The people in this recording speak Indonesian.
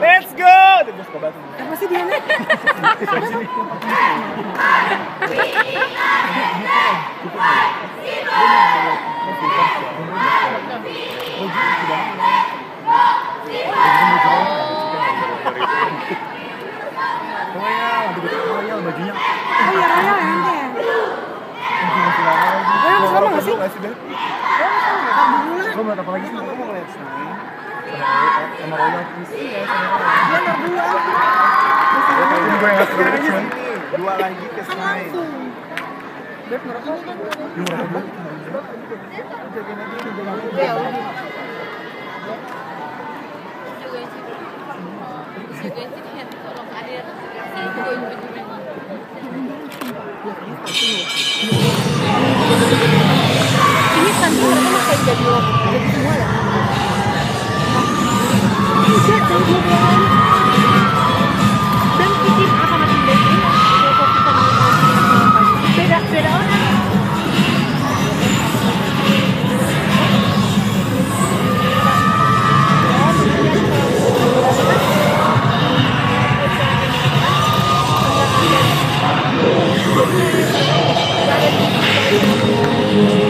Let's go! Apa sih sih? Beb? Kamu ngeliat apa lagi sih? Kamu ngeliat Snai. Sama Royal Kiss. Iya, sama Royal. Dia nomor dua. Ini gue yang Royal ini dua lagi ke Kan Snai. langsung. Beb ngerokok kan? Ini murah banget. Ya udah. Ini kan masih jadi jadi semua ya. Tidak, dan dan titip apa kita beda beda orang Tapi